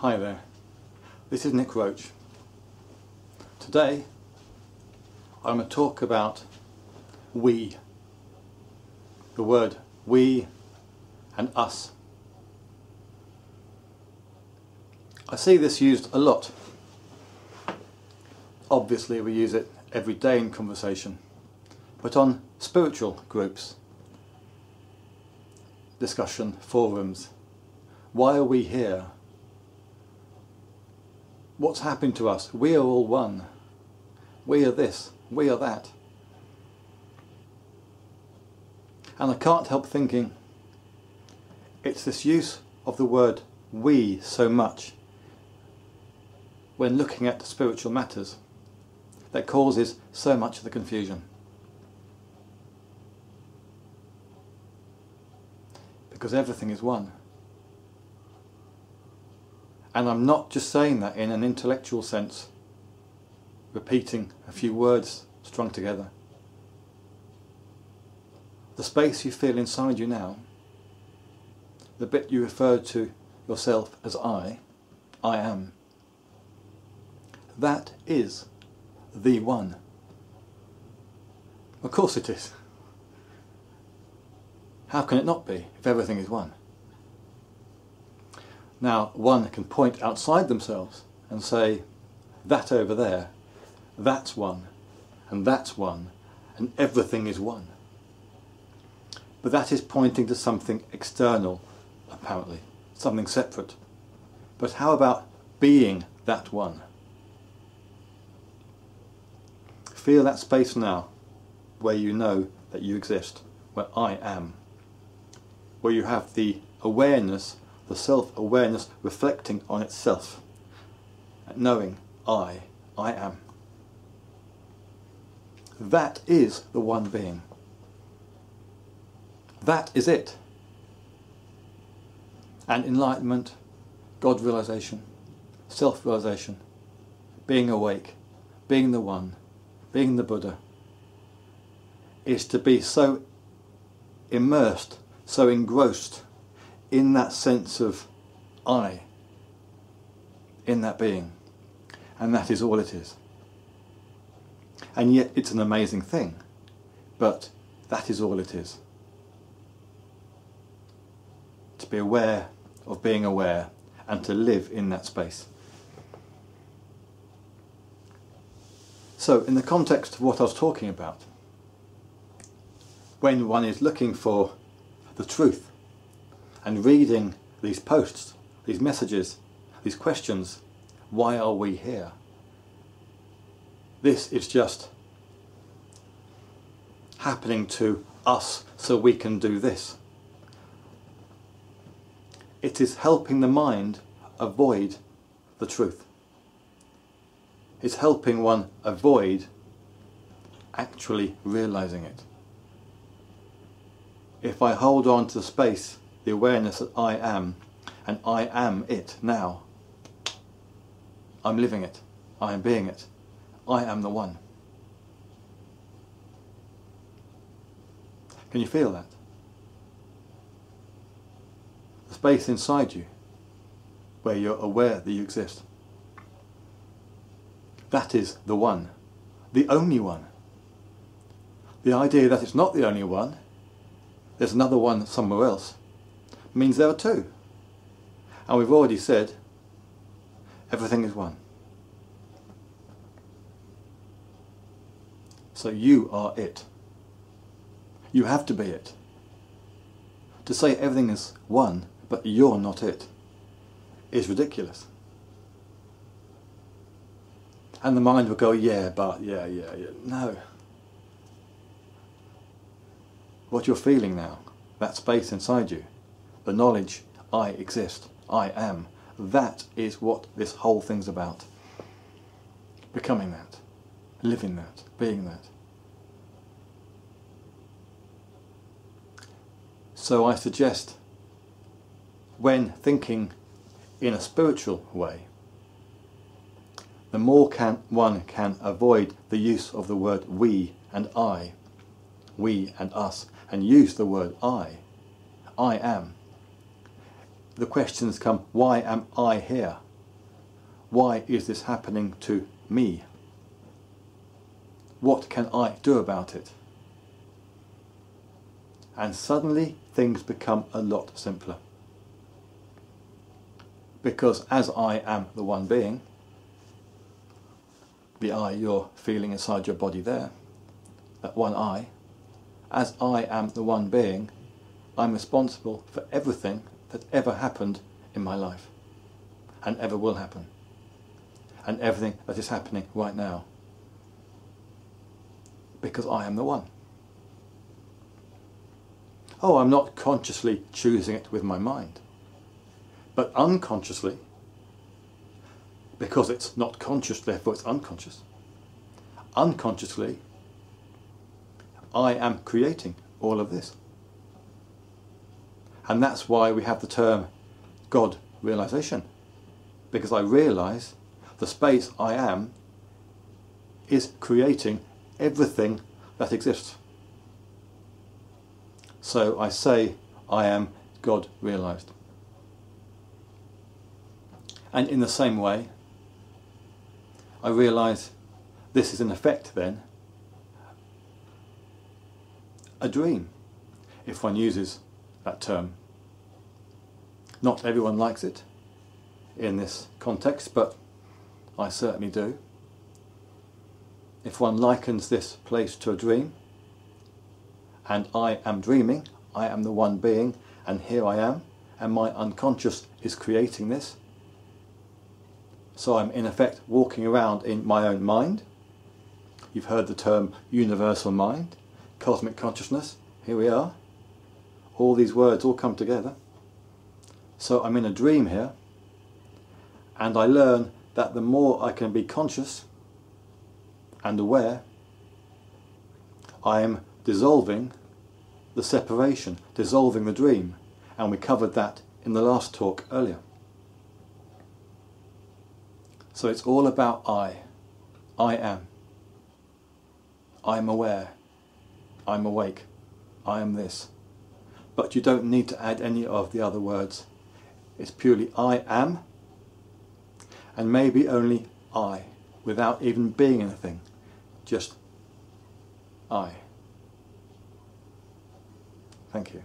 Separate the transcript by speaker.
Speaker 1: Hi there, this is Nick Roach. Today I'm going to talk about we, the word we and us. I see this used a lot. Obviously we use it every day in conversation, but on spiritual groups, discussion forums, why are we here? What's happened to us? We are all one. We are this. We are that. And I can't help thinking it's this use of the word we so much when looking at spiritual matters that causes so much of the confusion. Because everything is one. And I'm not just saying that in an intellectual sense, repeating a few words strung together. The space you feel inside you now, the bit you refer to yourself as I, I am, that is the one. Of course it is. How can it not be if everything is one? Now, one can point outside themselves and say, that over there, that's one, and that's one, and everything is one. But that is pointing to something external, apparently, something separate. But how about being that one? Feel that space now, where you know that you exist, where I am, where you have the awareness the self-awareness reflecting on itself, knowing I, I am. That is the one being. That is it. And enlightenment, God realization, self-realization, being awake, being the one, being the Buddha, is to be so immersed, so engrossed in that sense of I, in that being. And that is all it is. And yet it's an amazing thing, but that is all it is. To be aware of being aware and to live in that space. So, in the context of what I was talking about, when one is looking for the truth, and reading these posts, these messages, these questions, why are we here? This is just happening to us so we can do this. It is helping the mind avoid the truth. It's helping one avoid actually realizing it. If I hold on to space the awareness that I am, and I am it now. I'm living it. I am being it. I am the one. Can you feel that? The space inside you where you're aware that you exist. That is the one, the only one. The idea that it's not the only one, there's another one somewhere else, means there are two. And we've already said everything is one. So you are it. You have to be it. To say everything is one, but you're not it, is ridiculous. And the mind will go, yeah, but, yeah, yeah, yeah. No. What you're feeling now, that space inside you, the knowledge I exist, I am. That is what this whole thing's about. Becoming that, living that, being that. So I suggest when thinking in a spiritual way, the more can, one can avoid the use of the word we and I, we and us, and use the word I, I am, the questions come, why am I here? why is this happening to me? What can I do about it? And suddenly things become a lot simpler. Because as I am the one being, the I you're feeling inside your body there, that one I, as I am the one being, I'm responsible for everything that ever happened in my life and ever will happen and everything that is happening right now because I am the one. Oh, I'm not consciously choosing it with my mind, but unconsciously, because it's not conscious, therefore it's unconscious. Unconsciously, I am creating all of this. And that's why we have the term God realization. Because I realize the space I am is creating everything that exists. So I say I am God realized. And in the same way, I realize this is in effect then a dream, if one uses that term. Not everyone likes it in this context, but I certainly do. If one likens this place to a dream, and I am dreaming, I am the one being, and here I am, and my unconscious is creating this. So I'm in effect walking around in my own mind. You've heard the term universal mind, cosmic consciousness. Here we are. All these words all come together. So I'm in a dream here, and I learn that the more I can be conscious and aware, I am dissolving the separation, dissolving the dream, and we covered that in the last talk earlier. So it's all about I. I am. I'm aware. I'm awake. I am this. But you don't need to add any of the other words. It's purely I am and maybe only I, without even being anything, just I. Thank you.